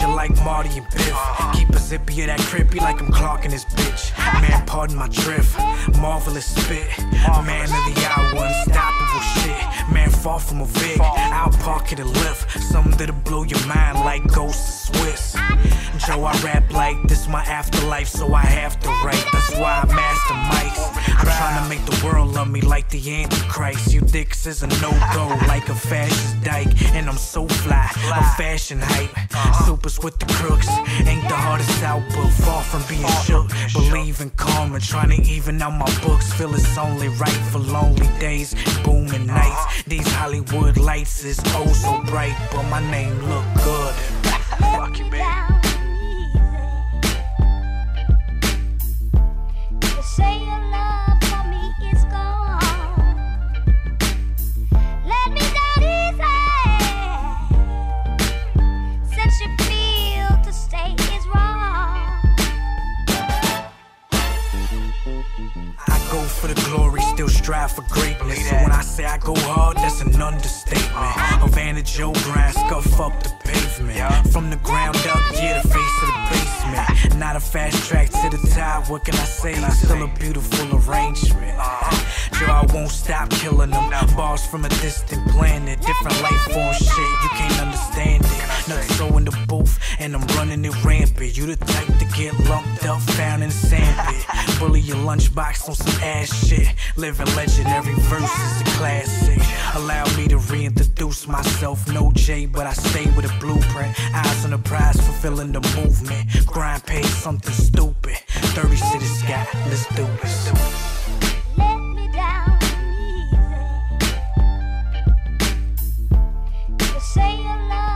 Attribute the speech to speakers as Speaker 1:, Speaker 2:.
Speaker 1: you like Marty and Biff. Keep a zippy of that crippy like I'm clocking this bitch. Man, pardon my drift. Marvelous spit. Man of the hour, unstoppable shit. Man, far from a Vic. I'll park it a lift. Something that'll blow your mind like Ghost of Swiss. Joe, I rap like this my afterlife, so I have to write. That's why I master mics. Trying to make the world love me like the Antichrist. You dicks is a no-go, like a fascist dyke. And I'm so fly, I'm fashion hype. Supers with the crooks, ain't the hardest out, but far from being shook. Believe in karma, trying to even out my books. Feel it's only right for lonely days, booming nights. These Hollywood lights is oh so bright, but my name look good. Fuck you, baby. Go for the glory, still strive for greatness. So when I say I go hard, that's an understatement. Havana Joe grind, scuff up the pavement. From the ground up, yeah, the face of the basement. Not a fast track to the top, what can I say? It's still a beautiful arrangement. Joe, I won't stop killing them. Bars from a distant planet, different life form shit, you can't understand it. Nothing so in the booth, and I'm running it rampant. You the type to get lumped up, found in sandpit. Bully your lunchbox on some ass shit. Living legend, every verse is a classic. Allow me to reintroduce myself. No J, but I stay with a blueprint. Eyes on the prize, fulfilling the movement. Grind pay something stupid. 30 to the sky, let's do this. say you love